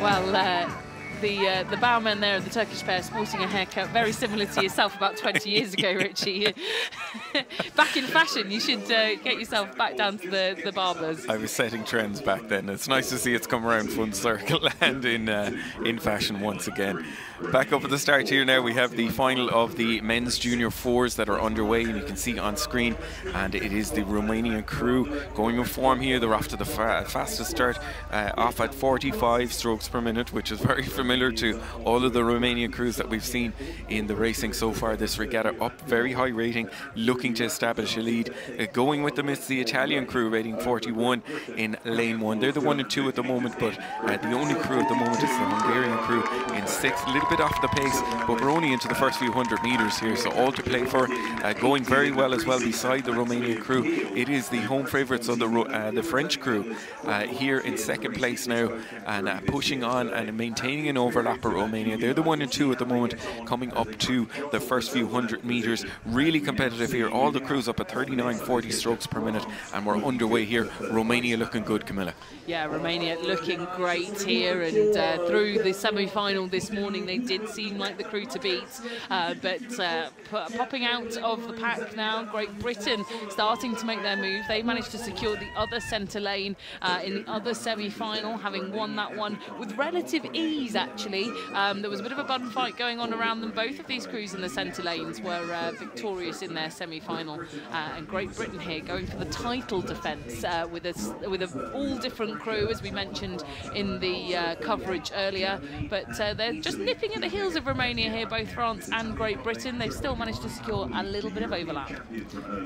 Well, uh, the uh, the bowman there of the Turkish pair sporting a haircut very similar to yourself about 20 years ago, Richie. back in fashion, you should uh, get yourself back down to the, the barbers. I was setting trends back then. It's nice to see it's come around full circle and in uh, in fashion once again. Back up at the start here now, we have the final of the men's junior fours that are underway, and you can see on screen. And it is the Romanian crew going in form here. They're off to the fa fastest start, uh, off at 45 strokes per minute, which is very familiar to all of the Romanian crews that we've seen in the racing so far this regatta. Up very high rating, looking to establish a lead. Uh, going with them is the Italian crew, rating 41 in lane one. They're the one and two at the moment, but uh, the only crew at the moment is the Hungarian crew sixth. A little bit off the pace, but we're only into the first few hundred metres here, so all to play for. Uh, going very well as well beside the Romanian crew. It is the home favourites of the uh, the French crew uh, here in second place now and uh, pushing on and maintaining an overlap of Romania. They're the one and two at the moment, coming up to the first few hundred metres. Really competitive here. All the crews up at 39, 40 strokes per minute, and we're underway here. Romania looking good, Camilla. Yeah, Romania looking great here, and uh, through the semi-final this morning, they did seem like the crew to beat. Uh, but uh, popping out of the pack now, Great Britain starting to make their move. They managed to secure the other centre lane uh, in the other semi-final, having won that one with relative ease, actually. Um, there was a bit of a bun fight going on around them. Both of these crews in the centre lanes were uh, victorious in their semi-final. Uh, and Great Britain here going for the title defence uh, with a, with a all different crew, as we mentioned in the coverage earlier. But they're just nipping at the heels of Romania here, both France and Great Britain. They've still managed to secure a little bit of overlap.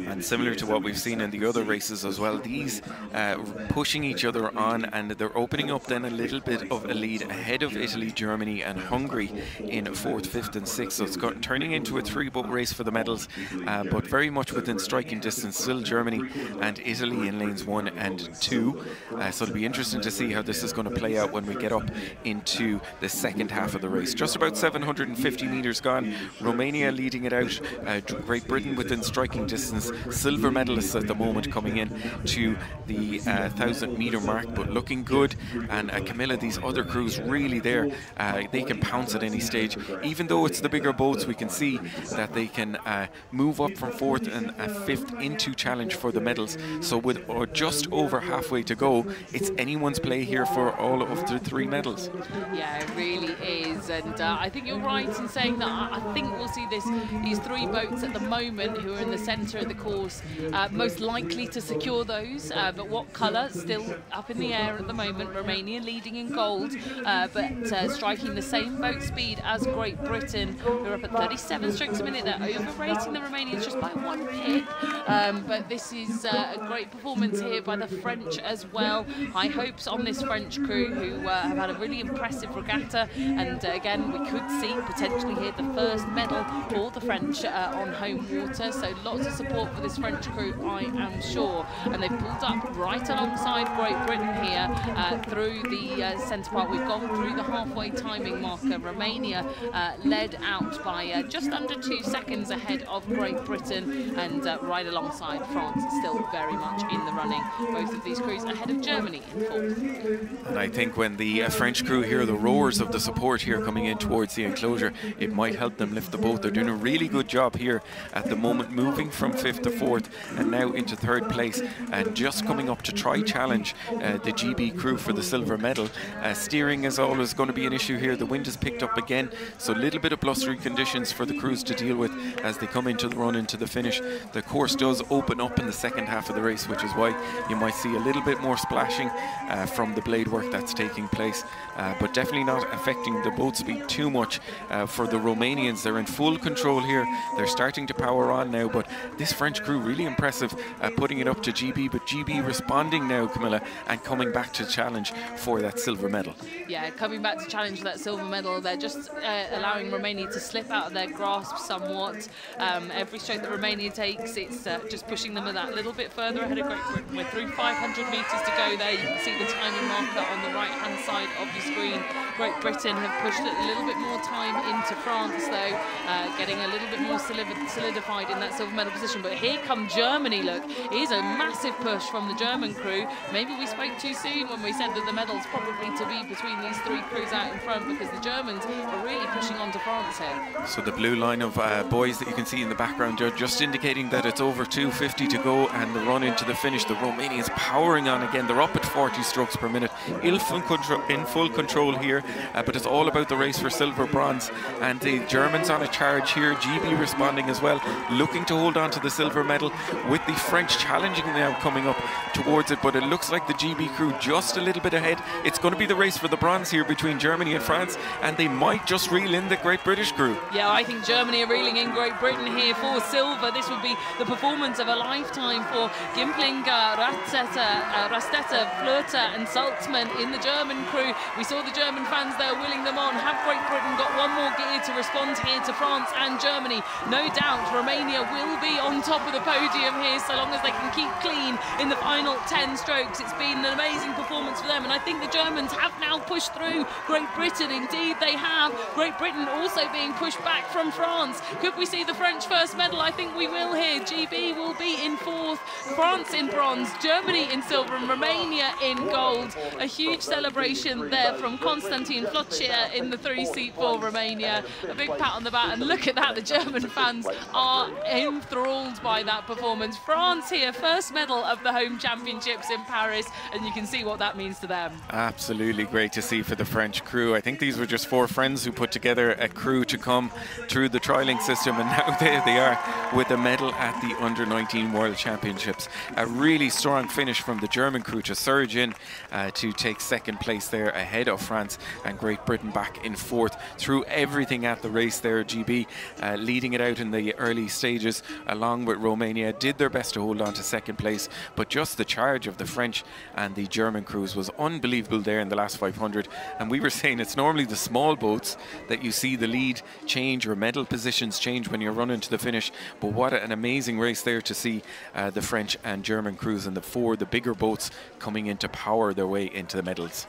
And similar to what we've seen in the other races as well, these uh, pushing each other on and they're opening up then a little bit of a lead ahead of Italy, Germany and Hungary in fourth, fifth and sixth. So it's got, turning into a three-boat race for the medals, uh, but very much within striking distance. Still Germany and Italy in lanes one and two. Uh, so it'll be interesting to see how this is going to play out when we get up into the second half of the race. Just about 750 metres gone. Romania leading it out. Uh, Great Britain within striking distance. Silver medalists at the moment coming in to the uh, 1,000 metre mark, but looking good. And uh, Camilla, these other crews really there. Uh, they can pounce at any stage. Even though it's the bigger boats, we can see that they can uh, move up from fourth and uh, fifth into challenge for the medals. So with just over halfway to go, it's anyone's play here for all of the three medals. Yeah, it really is. And I think you're right in saying that I think we'll see this these three boats at the moment who are in the centre of the course uh, most likely to secure those. Uh, but what colour? Still up in the air at the moment. Romania leading in gold, uh, but uh, striking the same boat speed as Great Britain. They're up at 37 strokes a minute. They're overrating the Romanians just by one pip. Um, but this is uh, a great performance here by the French as well. High hopes on this French crew who uh, have had a really impressive regatta. And again, we could see potentially here the first medal for the French uh, on home water. So lots of support for this French crew, I am sure. And they've pulled up right alongside Great Britain here uh, through the uh, centre part. We've gone through the halfway timing marker. Romania uh, led out by uh, just under two seconds ahead of Great Britain and uh, right alongside France, still very much in the running. Both of these crews ahead of Germany in fourth. And I think when the French crew hear the roars of the support here coming in towards the enclosure, it might help them lift the boat. They're doing a really good job here at the moment, moving from fifth to fourth and now into third place and just coming up to try challenge uh, the GB crew for the silver medal. Uh, steering is always going to be an issue here. The wind has picked up again, so a little bit of blustery conditions for the crews to deal with as they come into the run into the finish. The course does open up in the second half of the race, which is why you might see a little bit more splashing uh, from the blade work that's taking place, uh, but definitely not affecting the boat speed too much uh, for the Romanians. They're in full control here. They're starting to power on now, but this French crew really impressive uh, putting it up to GB, but GB responding now, Camilla, and coming back to challenge for that silver medal. Yeah, coming back to challenge for that silver medal. They're just uh, allowing Romania to slip out of their grasp somewhat. Um, every stroke that Romania takes, it's uh, just pushing them that little bit further ahead of Great Britain. We're through 500 metres to go there. You can see the timing marker on the right-hand side of the screen. Great Britain have pushed a little bit more time into France, though, uh, getting a little bit more solidified in that silver medal position. But here come Germany, look. Here's a massive push from the German crew. Maybe we spoke too soon when we said that the medal's probably to be between these three crews out in front because the Germans are really pushing on to France here. So the blue line of uh, boys that you can see in the background are just indicating that it's over 250 to go and the run into the finish. The Romanians powering on again. They're up at 40 strokes per minute. In full in full control here, uh, but it's all about the race for silver, bronze. And the Germans on a charge here. GB responding as well, looking to hold on to the silver medal with the French challenging now coming up towards it. But it looks like the GB crew just a little bit ahead. It's going to be the race for the bronze here between Germany and France, and they might just reel in the Great British crew. Yeah, I think Germany are reeling in Great Britain here for silver. This would be the performance of a lifetime for Gimplinger, Rasteta, uh, Rasteta, Flöter and Salzmann in the German crew. We saw the German fans there willing them on. Have Great Britain got one more gear to respond here to France and Germany? No doubt Romania will be on top of the podium here so long as they can keep clean in the final 10 strokes. It's been an amazing performance for them and I think the Germans have now pushed through Great Britain. Indeed they have. Great Britain also being pushed back from France. Could we see the French first medal? I think we will here. GB will be in fourth, France in bronze, Germany in silver and Romania in gold. A huge celebration there from Konstantin Flotschia in the three seat for Romania. A big pat on the back and look at that, the German fans are enthralled by that performance. France here, first medal of the home championships in Paris and you can see what that means to them. Absolutely great to see for the French crew. I think these were just four friends who put together a crew to come through the trialing system and now there they are with a medal at the Under 19 World Championships. A really strong finish from the German crew to surge in uh, to take second place there ahead of France and Great Britain back in fourth through everything at the race there. GB uh, leading it out in the early stages along with Romania did their best to hold on to second place but just the charge of the French and the German crews was unbelievable there in the last 500 and we were saying it's normally the small boats that you see the lead change or medal positions change when you're running to the finish but what an amazing race there to see uh, the French and German crews and the four the bigger boats coming in to power their way into the medals.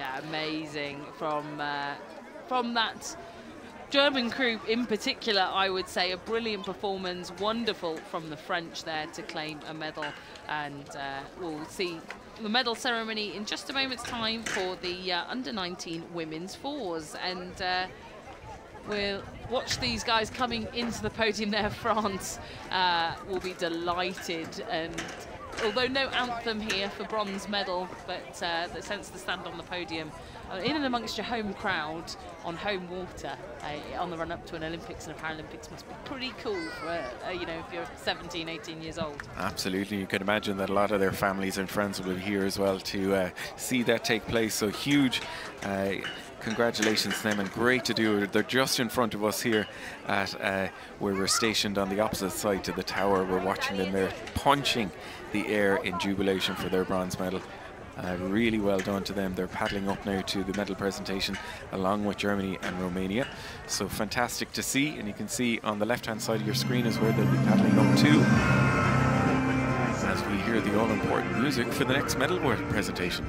Yeah, amazing from uh, from that German crew in particular, I would say a brilliant performance, wonderful from the French there to claim a medal. And uh, we'll see the medal ceremony in just a moment's time for the uh, under-19 women's fours. And uh, we'll watch these guys coming into the podium there. France uh, will be delighted and although no anthem here for bronze medal, but uh, the sense to stand on the podium uh, in and amongst your home crowd on home water uh, on the run up to an Olympics and a Paralympics must be pretty cool for, uh, you know, if you're 17, 18 years old. Absolutely. You can imagine that a lot of their families and friends will be here as well to uh, see that take place. So huge uh, congratulations to them and great to do it. They're just in front of us here at uh, where we're stationed on the opposite side to the tower. We're watching them there punching the air in jubilation for their bronze medal. Uh, really well done to them. They're paddling up now to the medal presentation along with Germany and Romania. So fantastic to see. And you can see on the left-hand side of your screen is where they'll be paddling up to as we hear the all-important music for the next medal presentation.